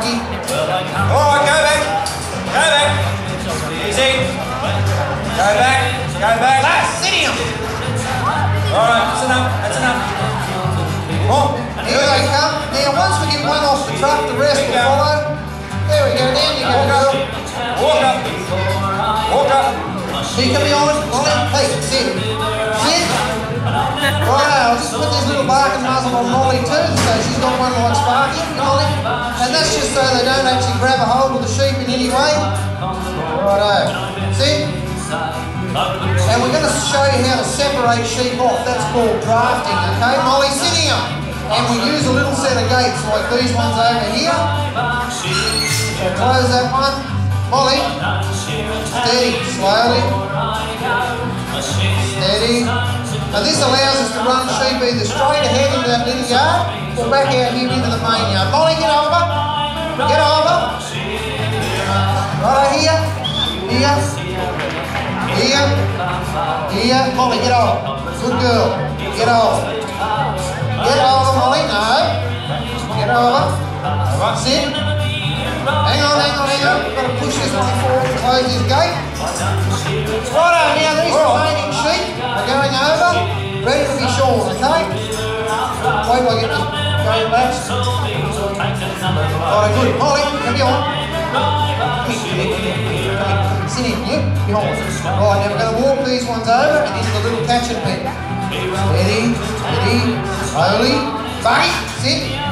Rocky. All right, go back. Go back. Easy. Go back. Go back. Last, sit him. All right, that's enough. That's enough. Oh, here they come. Now, once we get one off the truck, the rest will follow. There we go. there you go, girl. Walk up. Walk up. You can be honest, Molly. Please, sit. Put this little barking muzzle on Molly too, so she's got one like Sparky, Molly. And that's just so they don't actually grab a hold of the sheep in any way. Righto. See? And we're going to show you how to separate sheep off. That's called drafting, okay? Molly, sit here. And we use a little set of gates like these ones over here. So close that one. Molly, steady, slowly. Steady. Now this allows us to run sheep either straight ahead into that little yard or back out here into the main yard. Molly, get over. Get over. Uh, right here. Here. Here. Here. Molly, get over. Good girl. Get over. Get over, Molly. No. Get over. Sit. Hang on, hang on, hang on. We've got to push this one forward and close this gate. Righto, going back. Alright, good. Come here on. Sit in, you, behind. Right, now we're going to walk these ones over and into the little catching pen. Steady, steady, slowly. Bang, sit.